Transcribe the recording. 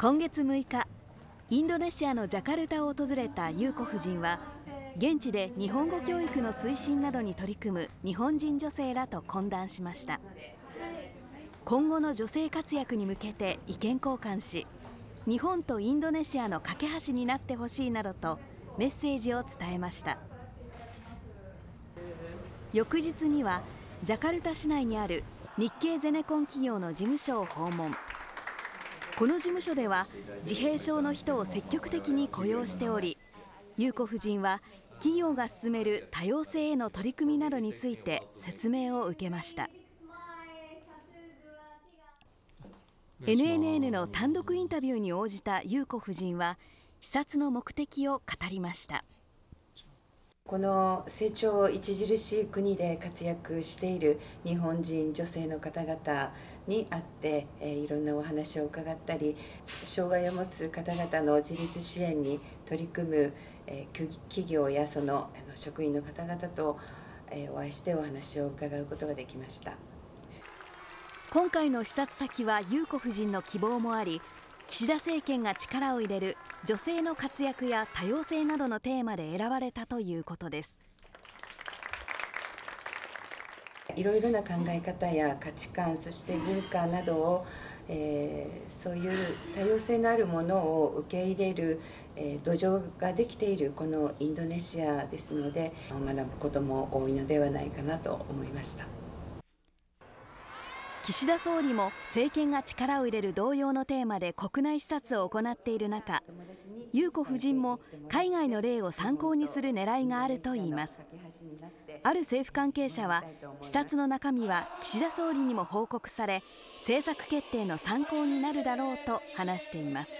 今月6日インドネシアのジャカルタを訪れた優子夫人は現地で日本語教育の推進などに取り組む日本人女性らと懇談しました。今後の女性活躍に向けて意見交換し日本とインドネシアの架け橋になってほしいなどとメッセージを伝えました。翌日にはジャカルタ市内にある日系ゼネコン企業の事務所を訪問。この事務所では自閉症の人を積極的に雇用しており優子夫人は企業が進める多様性への取り組みなどについて説明を受けました。NNN の単独インタビューに応じた優子夫人は視察の目的を語りました。この成長著しい国で活躍している日本人女性の方々に会って、えいろんなお話を伺ったり障害を持つ方々の自立支援に取り組む、え企業やそのあの職員の方々と、えお会いしてお話を伺うことができました。今回の視察先は優子夫人の希望もあり岸田政権が力を入れる女性の活躍や多様性などのテーマで選ばれたということですいろいろな考え方や価値観そして文化などを、えー、そういう多様性のあるものを受け入れる、えー、土壌ができているこのインドネシアですので学ぶことも多いのではないかなと思いました。岸田総理も政権が力を入れる同様のテーマで国内視察を行っている中裕子夫人も海外の例を参考にする狙いがあるといいます。ある政府関係者は視察の中身は岸田総理にも報告され政策決定の参考になるだろうと話しています。